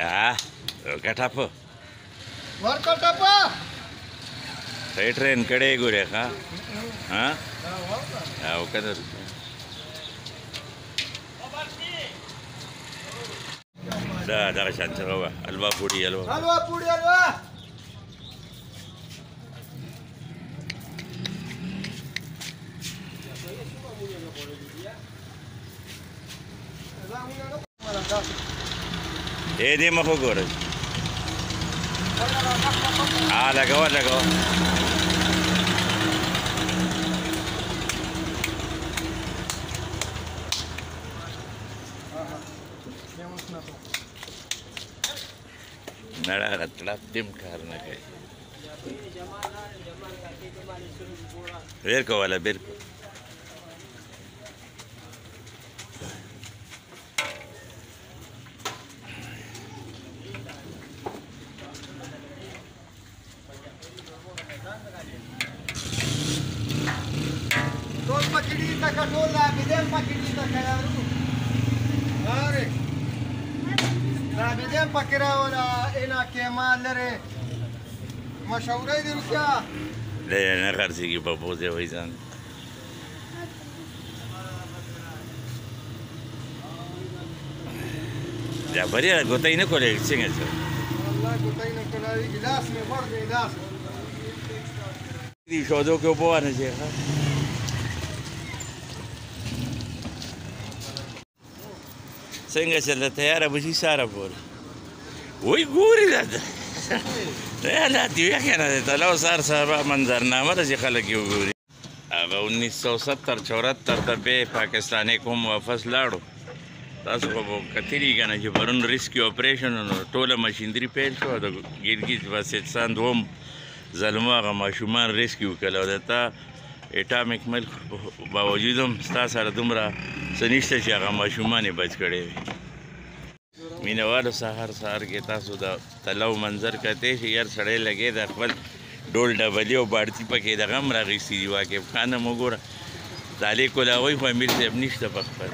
का का टाप वर कर टाप थंय ट्रेन कडे गो रे का हां हां ओके तर दा दा शांत रहो हलवा पूड़ी हलवा हलवा पूड़ी हलवा Gracias. اے دې مخ وګورئ آ لګو لګو نړا رتلا تیم کار نه کوي ډیر کوله بالکل پکړی تا کټول لا بده پکړی تا کړو اره لا بده پکړا ولا انا کمال لري مشورې دې وکړه دې نه خرڅي کې په پوزه وای ځان دا بریا ګوتای نه کولای څنګه څه الله ګوتای نه کولای ګلاس مې ور دې ګلاس دې شودو کې په ونه شي څنګه چې له تیاره بجې ساره پورې وای ګوري دا دا لا دی یو کنه د تلو سار سره منظرنامه ده چې خلک یې وګوري هغه 1970 74 ته به پاکستاني کوم واپس لاړو تاسو په کتیری کنه چې پرون ریسکیو اپریشن نو ټوله ماشينډري پیل شو د ګرګیز واسطسان دوم ظلمو هغه ماشومان ریسکیو کړل او دا اټامیک ملک باوجود هم ستا سره دومره څه نشته چې هغه ماشومان یې بچ کړی وي مینهوالو سهار سهار کې تاسو د تلو منظر کتی چې یار سړی لګې د خپل ډول ډبلې او باړتي پکې د غم راغیستي دي واقف خان هم وګوره د علي کلاوی په امیر صاحب نشته په خپل